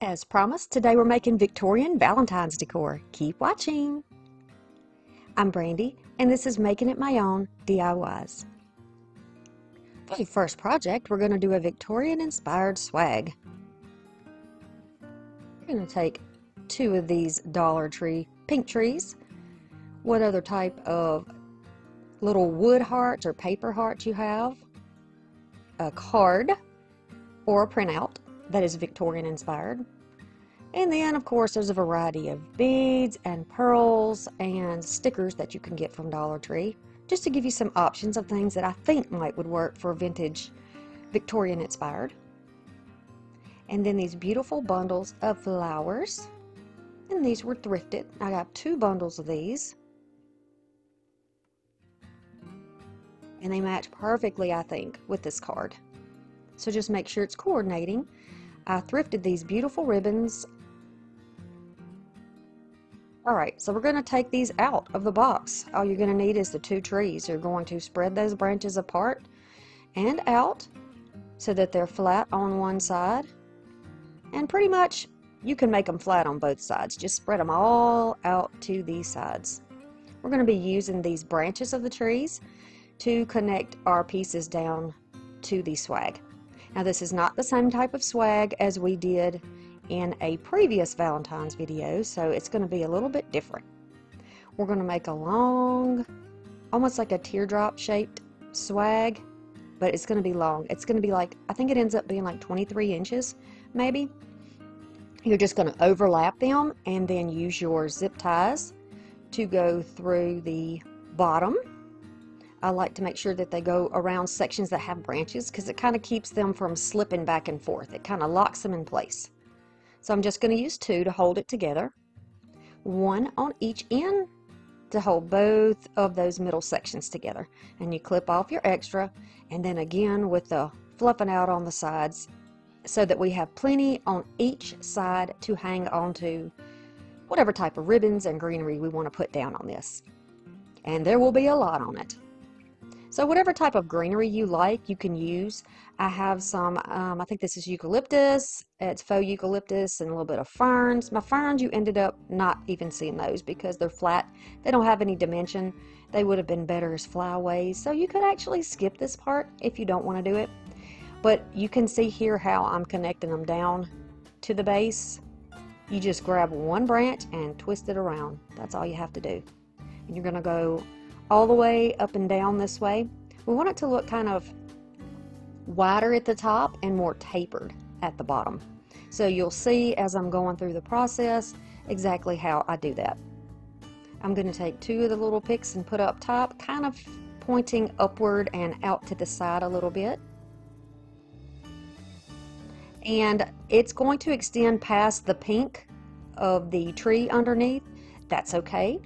As promised, today we're making Victorian Valentine's decor. Keep watching! I'm Brandy, and this is Making It My Own DIYs. For the first project, we're going to do a Victorian-inspired swag. We're going to take two of these Dollar Tree pink trees. What other type of little wood hearts or paper hearts you have. A card or a printout that is Victorian inspired. And then, of course, there's a variety of beads and pearls and stickers that you can get from Dollar Tree, just to give you some options of things that I think might would work for vintage Victorian inspired. And then these beautiful bundles of flowers. And these were thrifted. I got two bundles of these. And they match perfectly, I think, with this card. So just make sure it's coordinating. I thrifted these beautiful ribbons. Alright, so we're going to take these out of the box. All you're going to need is the two trees. You're going to spread those branches apart and out so that they're flat on one side. And pretty much you can make them flat on both sides. Just spread them all out to these sides. We're going to be using these branches of the trees to connect our pieces down to the swag. Now this is not the same type of swag as we did in a previous Valentine's video, so it's going to be a little bit different. We're going to make a long, almost like a teardrop shaped swag, but it's going to be long. It's going to be like, I think it ends up being like 23 inches, maybe. You're just going to overlap them and then use your zip ties to go through the bottom I like to make sure that they go around sections that have branches because it kind of keeps them from slipping back and forth. It kind of locks them in place. So I'm just going to use two to hold it together. One on each end to hold both of those middle sections together. And you clip off your extra and then again with the fluffing out on the sides so that we have plenty on each side to hang onto whatever type of ribbons and greenery we want to put down on this. And there will be a lot on it. So whatever type of greenery you like, you can use. I have some, um, I think this is eucalyptus. It's faux eucalyptus and a little bit of ferns. My ferns, you ended up not even seeing those because they're flat. They don't have any dimension. They would have been better as flyaways. So you could actually skip this part if you don't want to do it. But you can see here how I'm connecting them down to the base. You just grab one branch and twist it around. That's all you have to do. And you're going to go all the way up and down this way. We want it to look kind of wider at the top and more tapered at the bottom. So you'll see as I'm going through the process exactly how I do that. I'm going to take two of the little picks and put up top, kind of pointing upward and out to the side a little bit. And it's going to extend past the pink of the tree underneath. That's okay.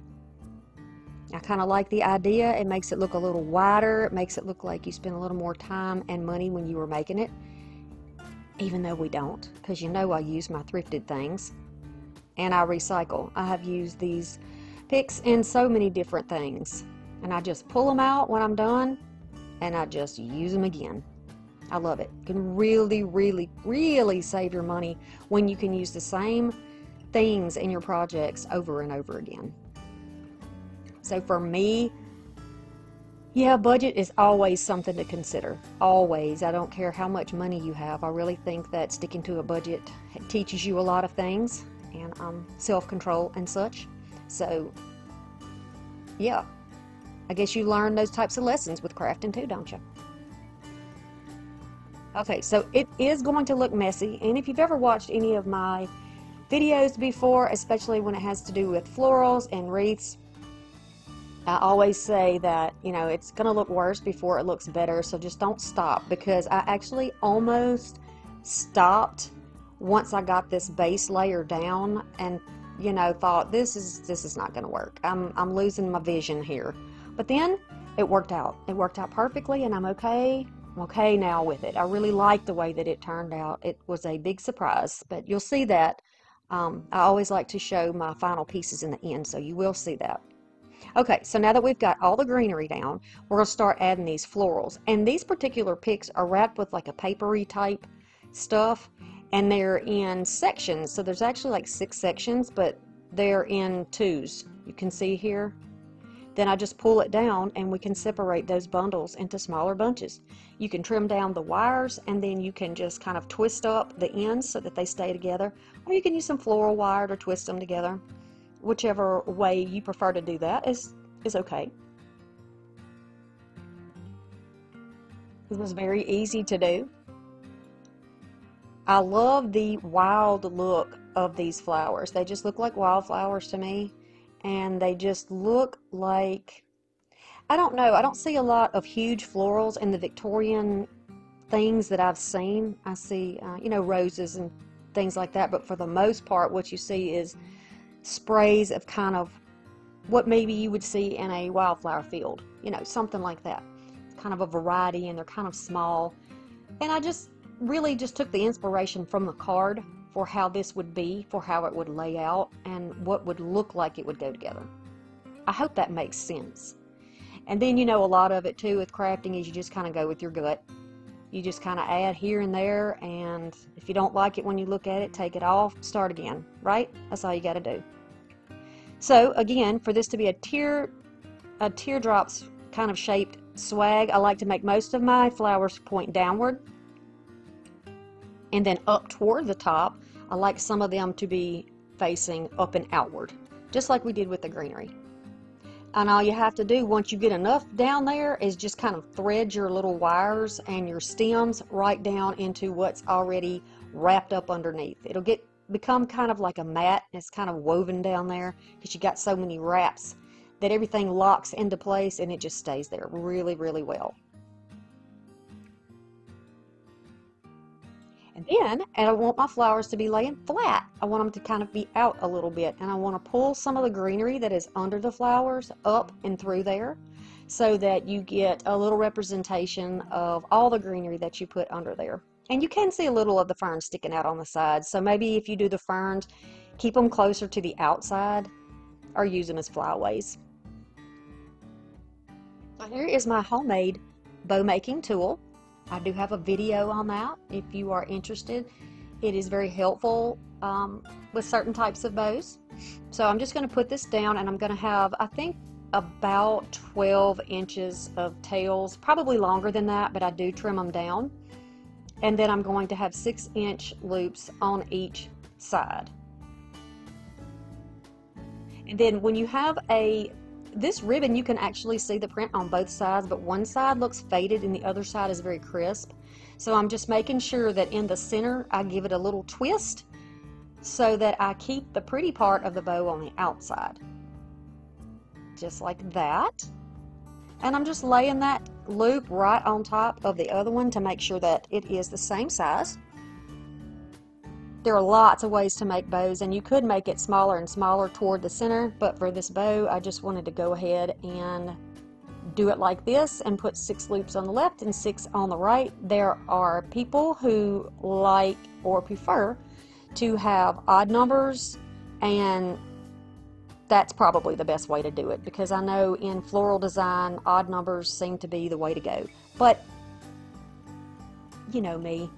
I kind of like the idea. It makes it look a little wider. It makes it look like you spend a little more time and money when you were making it. Even though we don't, because you know I use my thrifted things. And I recycle. I have used these picks in so many different things. And I just pull them out when I'm done and I just use them again. I love it. You can really, really, really save your money when you can use the same things in your projects over and over again. So for me, yeah, budget is always something to consider. Always. I don't care how much money you have. I really think that sticking to a budget teaches you a lot of things and um, self-control and such. So, yeah, I guess you learn those types of lessons with crafting too, don't you? Okay, so it is going to look messy, and if you've ever watched any of my videos before, especially when it has to do with florals and wreaths, I always say that, you know, it's going to look worse before it looks better, so just don't stop because I actually almost stopped once I got this base layer down and, you know, thought this is this is not going to work. I'm I'm losing my vision here. But then it worked out. It worked out perfectly and I'm okay. I'm okay now with it. I really like the way that it turned out. It was a big surprise, but you'll see that. Um, I always like to show my final pieces in the end, so you will see that. Okay, so now that we've got all the greenery down, we're going to start adding these florals. And these particular picks are wrapped with like a papery type stuff. and they're in sections. So there's actually like six sections, but they're in twos. You can see here. Then I just pull it down and we can separate those bundles into smaller bunches. You can trim down the wires and then you can just kind of twist up the ends so that they stay together. Or you can use some floral wire to twist them together. Whichever way you prefer to do that is, is okay. It was very easy to do. I love the wild look of these flowers. They just look like wildflowers to me and they just look like I don't know. I don't see a lot of huge florals in the Victorian things that I've seen. I see, uh, you know, roses and things like that, but for the most part, what you see is sprays of kind of what maybe you would see in a wildflower field, you know, something like that. Kind of a variety and they're kind of small. And I just really just took the inspiration from the card for how this would be, for how it would lay out, and what would look like it would go together. I hope that makes sense. And then, you know, a lot of it too with crafting is you just kind of go with your gut. You just kind of add here and there, and if you don't like it when you look at it, take it off, start again, right? That's all you got to do. So, again, for this to be a tear, a teardrops kind of shaped swag, I like to make most of my flowers point downward and then up toward the top I like some of them to be facing up and outward, just like we did with the greenery. And all you have to do once you get enough down there is just kind of thread your little wires and your stems right down into what's already wrapped up underneath. It'll get become kind of like a mat. It's kind of woven down there because you got so many wraps that everything locks into place and it just stays there really, really well. Then, and I want my flowers to be laying flat. I want them to kind of be out a little bit. And I want to pull some of the greenery that is under the flowers up and through there so that you get a little representation of all the greenery that you put under there. And you can see a little of the ferns sticking out on the sides. So maybe if you do the ferns, keep them closer to the outside or use them as flyaways. So here is my homemade bow making tool. I do have a video on that if you are interested. It is very helpful um, with certain types of bows. So I'm just going to put this down and I'm going to have, I think, about 12 inches of tails, probably longer than that, but I do trim them down. And then I'm going to have six inch loops on each side. And then when you have a this ribbon, you can actually see the print on both sides, but one side looks faded and the other side is very crisp. So I'm just making sure that in the center, I give it a little twist so that I keep the pretty part of the bow on the outside. Just like that. And I'm just laying that loop right on top of the other one to make sure that it is the same size. There are lots of ways to make bows and you could make it smaller and smaller toward the center, but for this bow, I just wanted to go ahead and do it like this and put six loops on the left and six on the right. There are people who like or prefer to have odd numbers and that's probably the best way to do it because I know in floral design odd numbers seem to be the way to go. But you know me,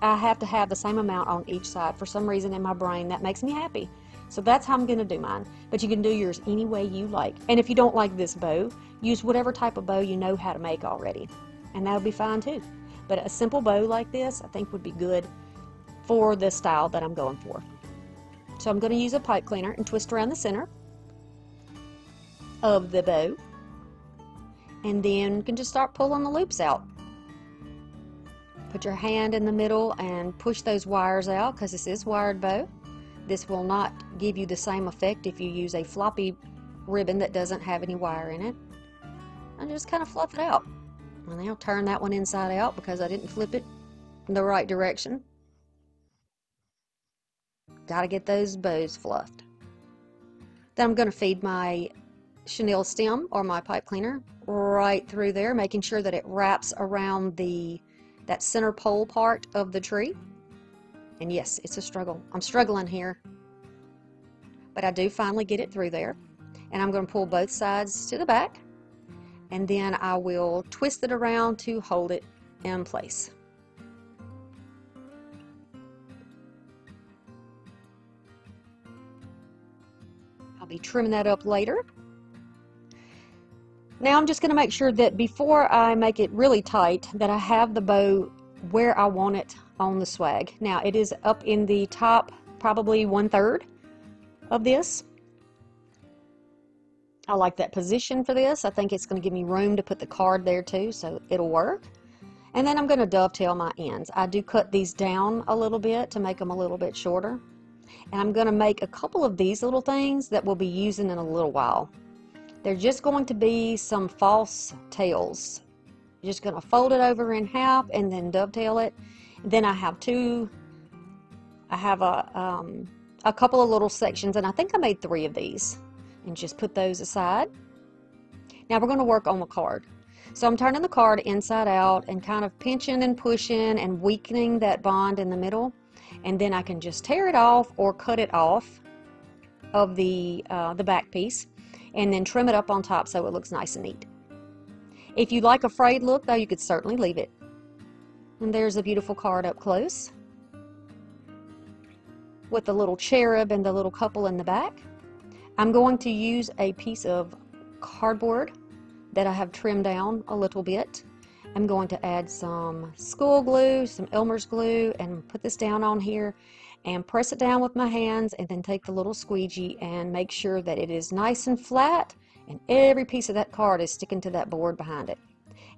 I have to have the same amount on each side. For some reason in my brain, that makes me happy. So that's how I'm going to do mine. But you can do yours any way you like. And if you don't like this bow, use whatever type of bow you know how to make already. And that'll be fine too. But a simple bow like this, I think would be good for the style that I'm going for. So I'm going to use a pipe cleaner and twist around the center of the bow. And then you can just start pulling the loops out. Put your hand in the middle and push those wires out because this is wired bow. This will not give you the same effect if you use a floppy ribbon that doesn't have any wire in it. And just kind of fluff it out. And I'll turn that one inside out because I didn't flip it in the right direction. Got to get those bows fluffed. Then I'm going to feed my chenille stem or my pipe cleaner right through there, making sure that it wraps around the that center pole part of the tree. And yes, it's a struggle. I'm struggling here. But I do finally get it through there. And I'm going to pull both sides to the back. And then I will twist it around to hold it in place. I'll be trimming that up later. Now I'm just going to make sure that before I make it really tight that I have the bow where I want it on the swag. Now it is up in the top probably one third of this. I like that position for this. I think it's going to give me room to put the card there too so it'll work. And then I'm going to dovetail my ends. I do cut these down a little bit to make them a little bit shorter. And I'm going to make a couple of these little things that we'll be using in a little while. They're just going to be some false tails. just going to fold it over in half and then dovetail it. Then I have two, I have a, um, a couple of little sections and I think I made three of these and just put those aside. Now we're going to work on the card. So I'm turning the card inside out and kind of pinching and pushing and weakening that bond in the middle and then I can just tear it off or cut it off of the, uh, the back piece and then trim it up on top so it looks nice and neat. If you like a frayed look though, you could certainly leave it. And there's a beautiful card up close with the little cherub and the little couple in the back. I'm going to use a piece of cardboard that I have trimmed down a little bit. I'm going to add some school glue, some Elmer's glue, and put this down on here and press it down with my hands and then take the little squeegee and make sure that it is nice and flat and every piece of that card is sticking to that board behind it.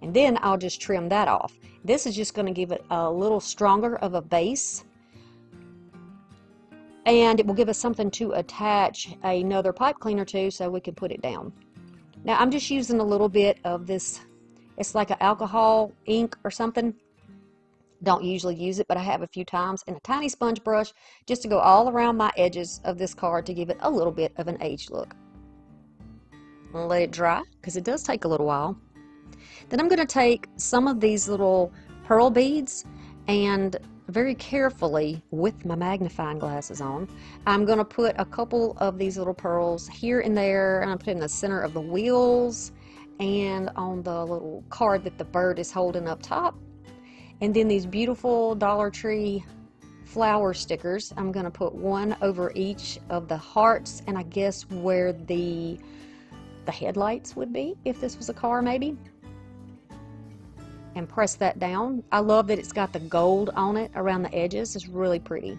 And then I'll just trim that off. This is just going to give it a little stronger of a base and it will give us something to attach another pipe cleaner to so we can put it down. Now I'm just using a little bit of this, it's like an alcohol ink or something don't usually use it, but I have a few times, and a tiny sponge brush just to go all around my edges of this card to give it a little bit of an aged look. I'll let it dry because it does take a little while. Then I'm going to take some of these little pearl beads and very carefully with my magnifying glasses on I'm going to put a couple of these little pearls here and there and I'm putting in the center of the wheels and on the little card that the bird is holding up top and then these beautiful Dollar Tree flower stickers. I'm going to put one over each of the hearts and I guess where the the headlights would be if this was a car maybe. And press that down. I love that it's got the gold on it around the edges. It's really pretty.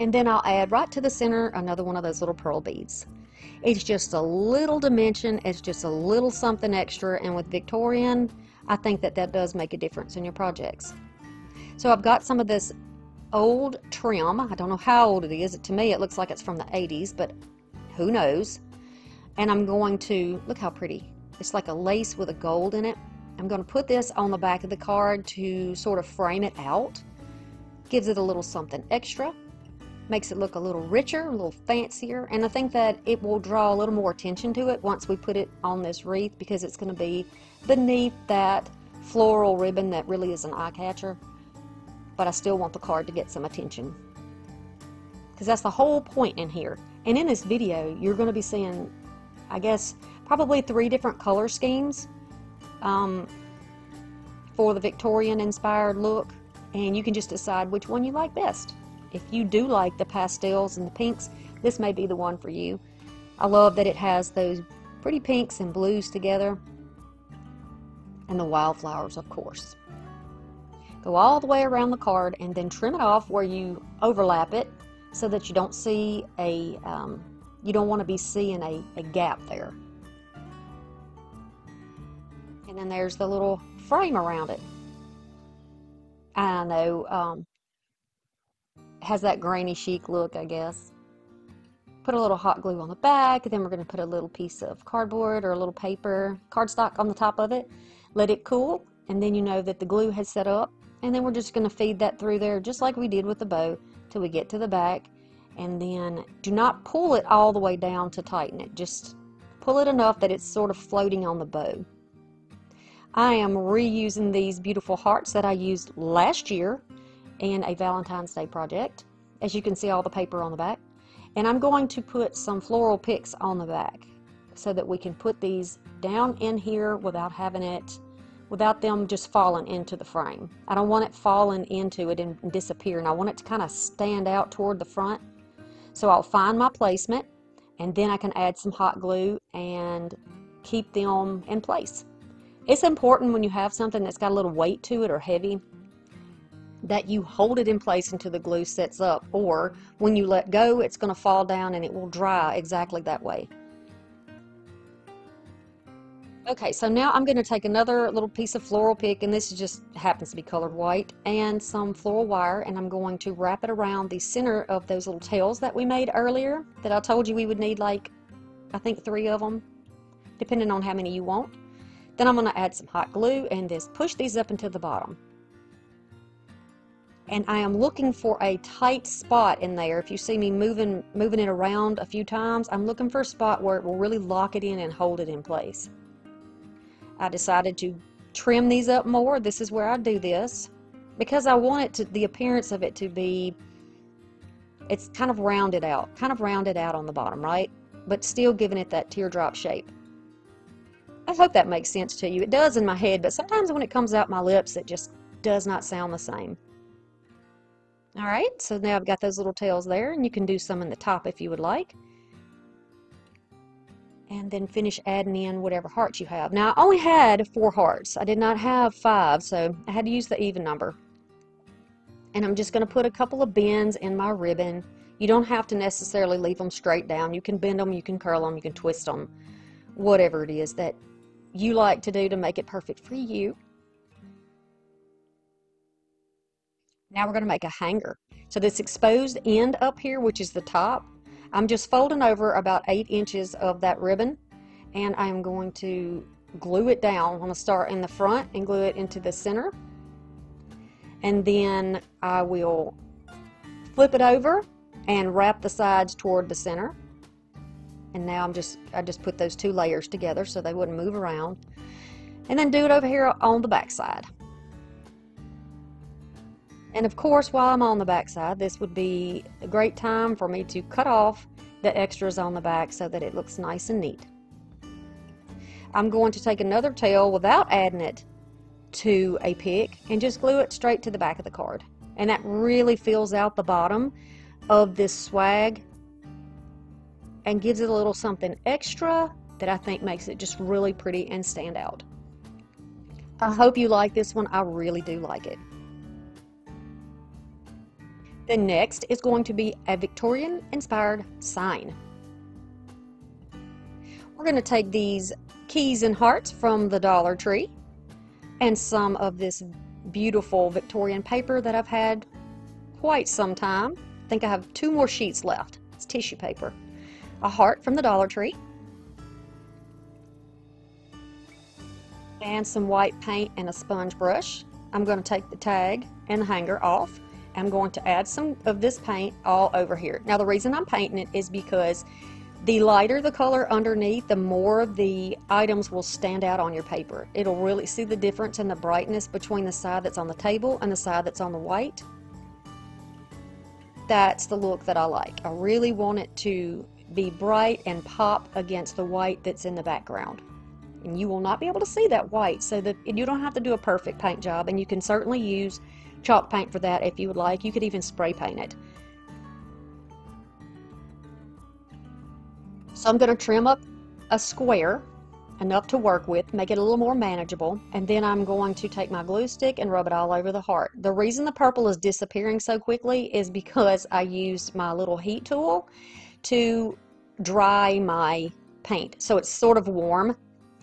And then I'll add right to the center another one of those little pearl beads. It's just a little dimension. It's just a little something extra. And with Victorian, I think that that does make a difference in your projects. So I've got some of this old trim. I don't know how old it is. To me, it looks like it's from the 80s, but who knows. And I'm going to, look how pretty. It's like a lace with a gold in it. I'm going to put this on the back of the card to sort of frame it out. Gives it a little something extra. Makes it look a little richer, a little fancier. And I think that it will draw a little more attention to it once we put it on this wreath because it's going to be beneath that floral ribbon that really is an eye catcher. But I still want the card to get some attention. Because that's the whole point in here. And in this video, you're going to be seeing, I guess, probably three different color schemes um, for the Victorian inspired look. And you can just decide which one you like best. If you do like the pastels and the pinks, this may be the one for you. I love that it has those pretty pinks and blues together and the wildflowers, of course. Go all the way around the card and then trim it off where you overlap it so that you don't see a, um, you don't want to be seeing a, a gap there. And then there's the little frame around it. I know, um, has that grainy chic look, I guess. Put a little hot glue on the back, then we're going to put a little piece of cardboard or a little paper, cardstock on the top of it, let it cool, and then you know that the glue has set up. And then we're just going to feed that through there just like we did with the bow till we get to the back. And then do not pull it all the way down to tighten it. Just pull it enough that it's sort of floating on the bow. I am reusing these beautiful hearts that I used last year in a Valentine's Day project. As you can see all the paper on the back. And I'm going to put some floral picks on the back so that we can put these down in here without having it, without them just falling into the frame. I don't want it falling into it and disappearing. I want it to kind of stand out toward the front. So I'll find my placement and then I can add some hot glue and keep them in place. It's important when you have something that's got a little weight to it or heavy that you hold it in place until the glue sets up or when you let go it's going to fall down and it will dry exactly that way. Okay, so now I'm going to take another little piece of floral pick, and this just happens to be colored white, and some floral wire, and I'm going to wrap it around the center of those little tails that we made earlier, that I told you we would need like, I think three of them, depending on how many you want. Then I'm going to add some hot glue and just push these up into the bottom. And I am looking for a tight spot in there. If you see me moving, moving it around a few times, I'm looking for a spot where it will really lock it in and hold it in place. I decided to trim these up more. This is where I do this because I want it to, the appearance of it to be, it's kind of rounded out, kind of rounded out on the bottom, right? But still giving it that teardrop shape. I hope that makes sense to you. It does in my head, but sometimes when it comes out my lips, it just does not sound the same. All right, so now I've got those little tails there, and you can do some in the top if you would like and then finish adding in whatever hearts you have. Now, I only had four hearts. I did not have five, so I had to use the even number. And I'm just going to put a couple of bends in my ribbon. You don't have to necessarily leave them straight down. You can bend them, you can curl them, you can twist them, whatever it is that you like to do to make it perfect for you. Now we're going to make a hanger. So this exposed end up here, which is the top, I'm just folding over about eight inches of that ribbon and I'm going to glue it down. I'm going to start in the front and glue it into the center. And then I will flip it over and wrap the sides toward the center. And now I'm just, I just put those two layers together so they wouldn't move around. And then do it over here on the back side. And of course, while I'm on the back side, this would be a great time for me to cut off the extras on the back so that it looks nice and neat. I'm going to take another tail without adding it to a pick and just glue it straight to the back of the card. And that really fills out the bottom of this swag and gives it a little something extra that I think makes it just really pretty and stand out. I hope you like this one. I really do like it. The next is going to be a Victorian inspired sign. We're going to take these keys and hearts from the Dollar Tree and some of this beautiful Victorian paper that I've had quite some time. I think I have two more sheets left. It's tissue paper. A heart from the Dollar Tree. And some white paint and a sponge brush. I'm going to take the tag and the hanger off I'm going to add some of this paint all over here. Now the reason I'm painting it is because the lighter the color underneath, the more the items will stand out on your paper. It'll really see the difference in the brightness between the side that's on the table and the side that's on the white. That's the look that I like. I really want it to be bright and pop against the white that's in the background. And you will not be able to see that white, so that you don't have to do a perfect paint job, and you can certainly use chalk paint for that if you would like. You could even spray paint it. So I'm going to trim up a square enough to work with, make it a little more manageable, and then I'm going to take my glue stick and rub it all over the heart. The reason the purple is disappearing so quickly is because I used my little heat tool to dry my paint. So it's sort of warm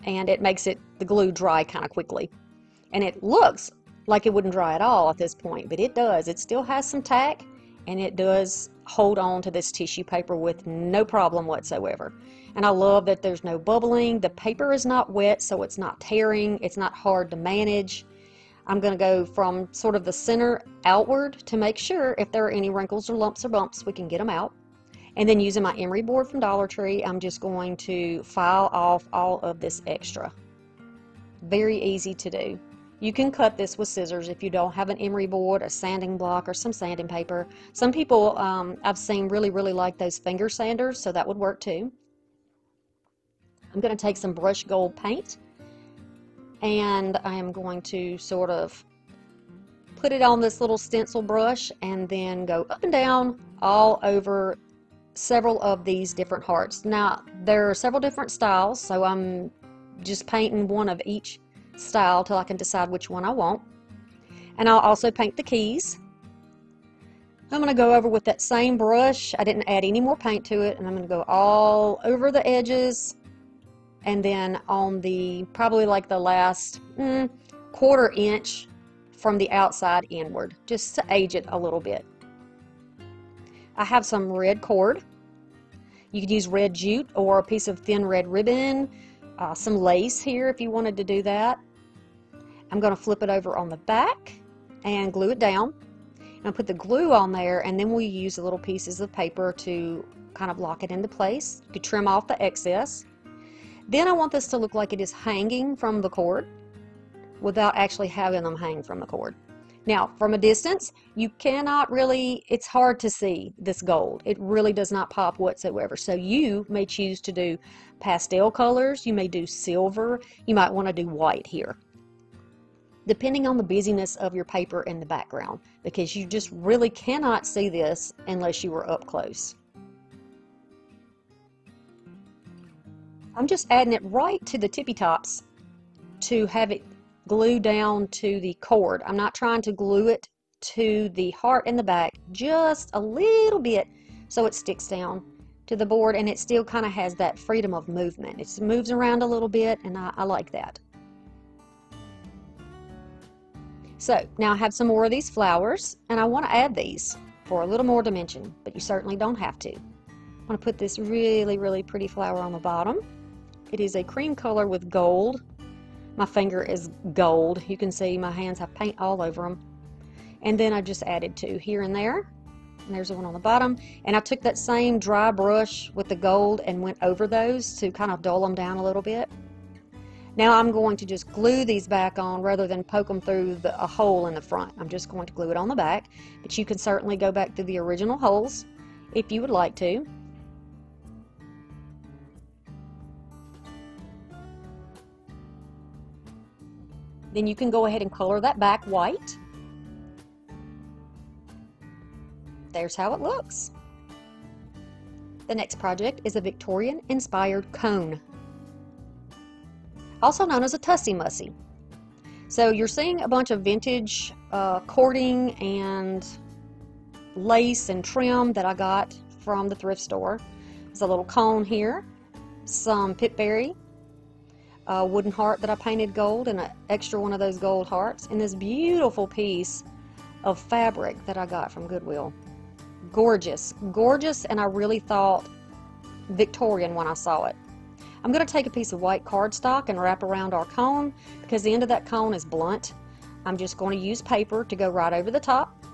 and it makes it the glue dry kind of quickly. And it looks like it wouldn't dry at all at this point, but it does. It still has some tack and it does hold on to this tissue paper with no problem whatsoever. And I love that there's no bubbling. The paper is not wet, so it's not tearing. It's not hard to manage. I'm going to go from sort of the center outward to make sure if there are any wrinkles or lumps or bumps, we can get them out. And then using my emery board from Dollar Tree, I'm just going to file off all of this extra. Very easy to do. You can cut this with scissors if you don't have an emery board, a sanding block, or some sanding paper. Some people um, I've seen really, really like those finger sanders, so that would work too. I'm going to take some brush gold paint and I am going to sort of put it on this little stencil brush and then go up and down all over several of these different hearts. Now, there are several different styles, so I'm just painting one of each style till I can decide which one I want. And I'll also paint the keys. I'm going to go over with that same brush. I didn't add any more paint to it, and I'm going to go all over the edges and then on the probably like the last mm, quarter inch from the outside inward just to age it a little bit. I have some red cord. You could use red jute or a piece of thin red ribbon, uh, some lace here if you wanted to do that. I'm going to flip it over on the back and glue it down. And put the glue on there and then we'll use the little pieces of paper to kind of lock it into place. You could trim off the excess. Then I want this to look like it is hanging from the cord without actually having them hang from the cord. Now, from a distance, you cannot really, it's hard to see this gold. It really does not pop whatsoever. So you may choose to do pastel colors, you may do silver, you might want to do white here. Depending on the busyness of your paper in the background, because you just really cannot see this unless you were up close. I'm just adding it right to the tippy tops to have it glue down to the cord. I'm not trying to glue it to the heart in the back, just a little bit so it sticks down to the board and it still kind of has that freedom of movement. It moves around a little bit and I, I like that. So now I have some more of these flowers and I want to add these for a little more dimension, but you certainly don't have to. I'm going to put this really, really pretty flower on the bottom. It is a cream color with gold. My finger is gold. You can see my hands have paint all over them. And then I just added two here and there. And there's one on the bottom. And I took that same dry brush with the gold and went over those to kind of dull them down a little bit. Now I'm going to just glue these back on rather than poke them through the, a hole in the front. I'm just going to glue it on the back, but you can certainly go back through the original holes if you would like to. Then you can go ahead and color that back white. There's how it looks. The next project is a Victorian inspired cone, also known as a Tussie Mussy. So you're seeing a bunch of vintage uh, cording and lace and trim that I got from the thrift store. There's a little cone here, some pipberry, a wooden heart that I painted gold and an extra one of those gold hearts and this beautiful piece of fabric that I got from Goodwill. Gorgeous, gorgeous, and I really thought Victorian when I saw it. I'm going to take a piece of white cardstock and wrap around our cone because the end of that cone is blunt. I'm just going to use paper to go right over the top.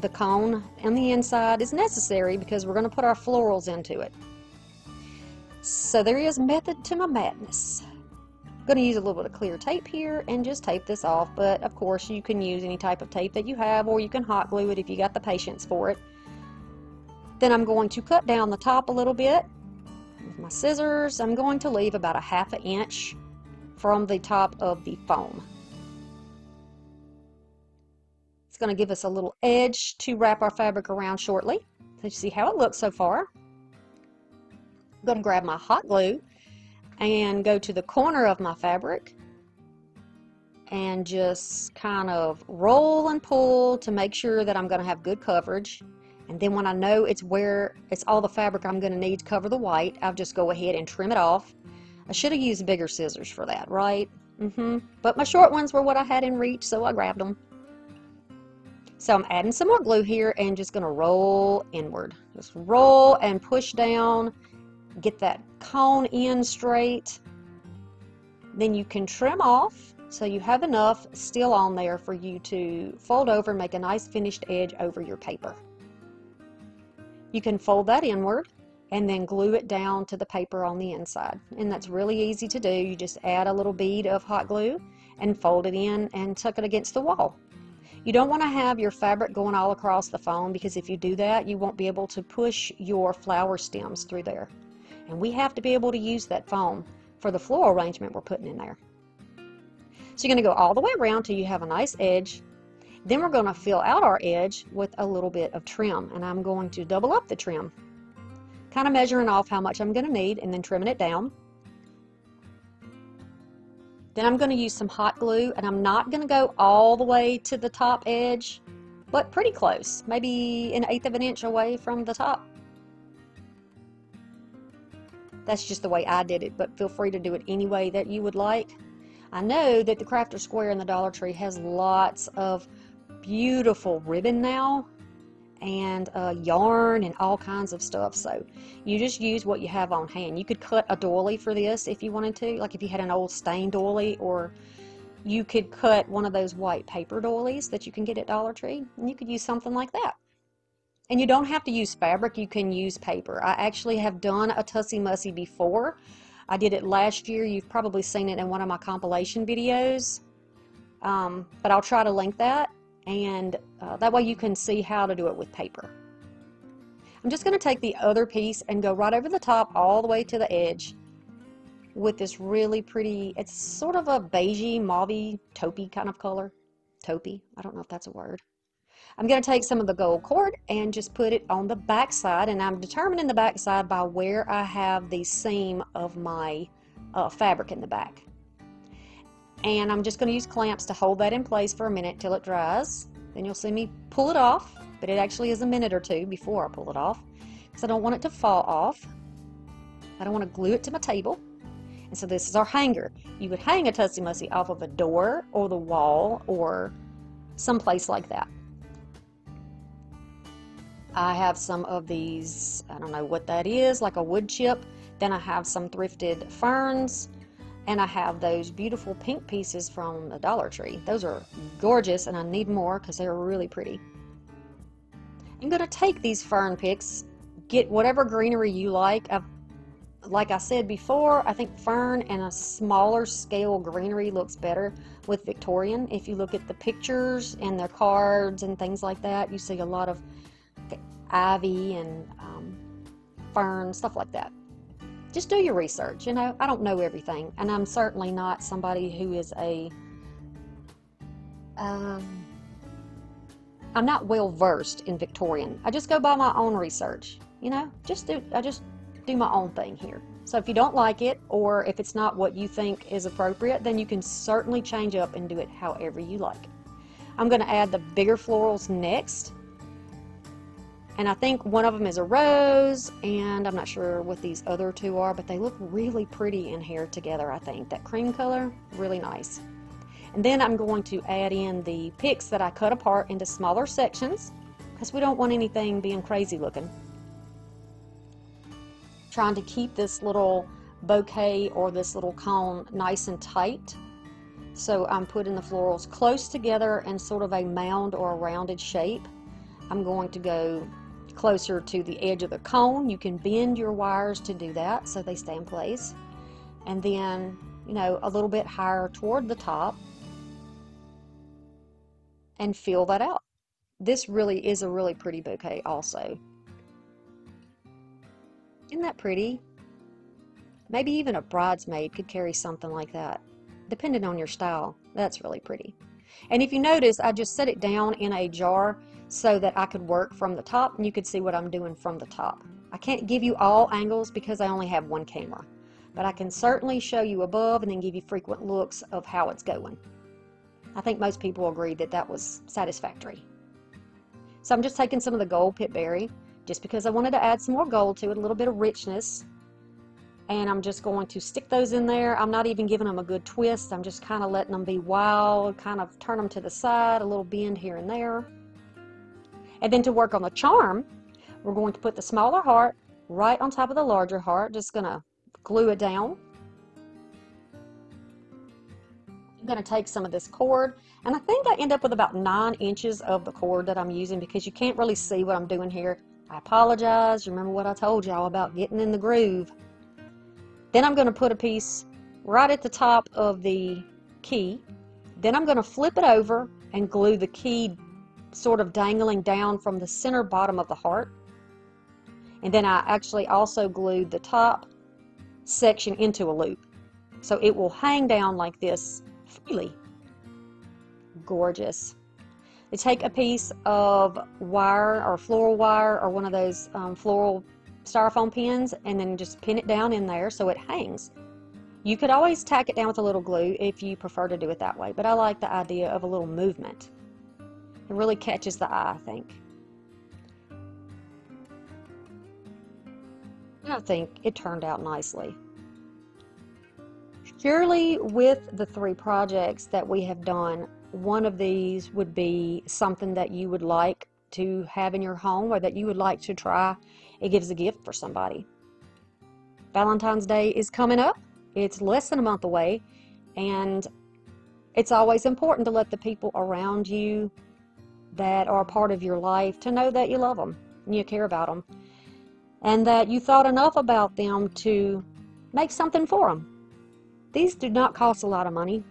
The cone on the inside is necessary because we're going to put our florals into it. So there is method to my madness. Going to use a little bit of clear tape here and just tape this off, but of course you can use any type of tape that you have or you can hot glue it if you got the patience for it. Then I'm going to cut down the top a little bit with my scissors. I'm going to leave about a half an inch from the top of the foam. It's going to give us a little edge to wrap our fabric around shortly. Let's see how it looks so far. I'm going to grab my hot glue and go to the corner of my fabric and just kind of roll and pull to make sure that I'm going to have good coverage. And then when I know it's where it's all the fabric I'm going to need to cover the white, I'll just go ahead and trim it off. I should have used bigger scissors for that, right? Mm-hmm. But my short ones were what I had in reach, so I grabbed them. So I'm adding some more glue here and just going to roll inward. Just roll and push down get that cone in straight. Then you can trim off so you have enough still on there for you to fold over and make a nice finished edge over your paper. You can fold that inward and then glue it down to the paper on the inside. And that's really easy to do. You just add a little bead of hot glue and fold it in and tuck it against the wall. You don't want to have your fabric going all across the foam because if you do that, you won't be able to push your flower stems through there. And we have to be able to use that foam for the floral arrangement we're putting in there. So you're going to go all the way around till you have a nice edge. Then we're going to fill out our edge with a little bit of trim. And I'm going to double up the trim. kind of measuring off how much I'm going to need and then trimming it down. Then I'm going to use some hot glue and I'm not going to go all the way to the top edge, but pretty close, maybe an eighth of an inch away from the top. That's just the way I did it, but feel free to do it any way that you would like. I know that the Crafter Square in the Dollar Tree has lots of beautiful ribbon now and uh, yarn and all kinds of stuff. So you just use what you have on hand. You could cut a doily for this if you wanted to, like if you had an old stained doily, or you could cut one of those white paper doilies that you can get at Dollar Tree, and you could use something like that. And you don't have to use fabric, you can use paper. I actually have done a Tussie Mussy before. I did it last year. You've probably seen it in one of my compilation videos. Um, but I'll try to link that and uh, that way you can see how to do it with paper. I'm just going to take the other piece and go right over the top all the way to the edge with this really pretty, it's sort of a beigey, mauvey, taupey kind of color. Taupey, I don't know if that's a word. I'm going to take some of the gold cord and just put it on the back side and I'm determining the back side by where I have the seam of my uh, fabric in the back and I'm just going to use clamps to hold that in place for a minute till it dries. Then you'll see me pull it off, but it actually is a minute or two before I pull it off because I don't want it to fall off. I don't want to glue it to my table. And so this is our hanger. You would hang a Tussie Mussy off of a door or the wall or someplace like that. I have some of these, I don't know what that is, like a wood chip. Then I have some thrifted ferns and I have those beautiful pink pieces from the Dollar Tree. Those are gorgeous and I need more because they're really pretty. I'm going to take these fern picks, get whatever greenery you like. I've, like I said before, I think fern and a smaller scale greenery looks better with Victorian. If you look at the pictures and the cards and things like that, you see a lot of ivy and um, fern, stuff like that just do your research. You know, I don't know everything, and I'm certainly not somebody who is a. Um, I'm not well versed in Victorian. I just go by my own research. You know, just do. I just do my own thing here. So if you don't like it, or if it's not what you think is appropriate, then you can certainly change up and do it however you like. I'm going to add the bigger florals next and I think one of them is a rose, and I'm not sure what these other two are, but they look really pretty in here together, I think. That cream color, really nice. And then I'm going to add in the picks that I cut apart into smaller sections, because we don't want anything being crazy looking. Trying to keep this little bouquet or this little cone nice and tight. So I'm putting the florals close together in sort of a mound or a rounded shape. I'm going to go closer to the edge of the cone. You can bend your wires to do that so they stay in place. And then, you know, a little bit higher toward the top and fill that out. This really is a really pretty bouquet also. Isn't that pretty? Maybe even a bridesmaid could carry something like that, depending on your style. That's really pretty. And if you notice, I just set it down in a jar so that I could work from the top and you could see what I'm doing from the top. I can't give you all angles because I only have one camera, but I can certainly show you above and then give you frequent looks of how it's going. I think most people agree that that was satisfactory. So I'm just taking some of the gold pipberry just because I wanted to add some more gold to it, a little bit of richness. And I'm just going to stick those in there. I'm not even giving them a good twist. I'm just kind of letting them be wild, kind of turn them to the side, a little bend here and there. And then to work on the charm, we're going to put the smaller heart right on top of the larger heart. Just going to glue it down. I'm going to take some of this cord and I think I end up with about nine inches of the cord that I'm using because you can't really see what I'm doing here. I apologize. Remember what I told y'all about getting in the groove. Then I'm going to put a piece right at the top of the key. Then I'm going to flip it over and glue the key sort of dangling down from the center bottom of the heart. And then I actually also glued the top section into a loop. So it will hang down like this freely. Gorgeous. Take a piece of wire or floral wire or one of those um, floral styrofoam pins and then just pin it down in there so it hangs. You could always tack it down with a little glue if you prefer to do it that way, but I like the idea of a little movement. It really catches the eye, I think. and I think it turned out nicely. Surely with the three projects that we have done, one of these would be something that you would like to have in your home or that you would like to try. It gives a gift for somebody. Valentine's Day is coming up. It's less than a month away, and it's always important to let the people around you that are part of your life to know that you love them and you care about them and that you thought enough about them to make something for them. These do not cost a lot of money.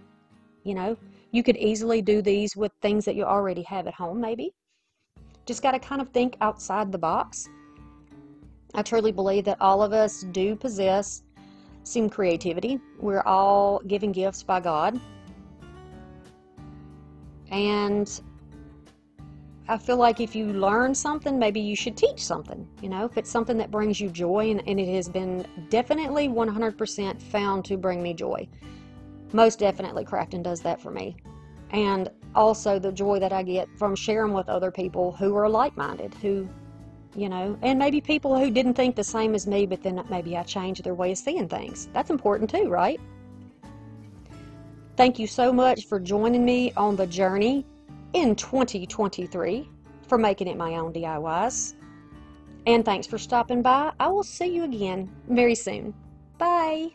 You know, you could easily do these with things that you already have at home, maybe. Just got to kind of think outside the box. I truly believe that all of us do possess some creativity. We're all given gifts by God. And I feel like if you learn something, maybe you should teach something. You know, if it's something that brings you joy, and, and it has been definitely 100% found to bring me joy. Most definitely, crafting does that for me. And also the joy that I get from sharing with other people who are like minded, who, you know, and maybe people who didn't think the same as me, but then maybe I changed their way of seeing things. That's important too, right? Thank you so much for joining me on the journey in 2023 for making it my own DIYs. And thanks for stopping by. I will see you again very soon. Bye.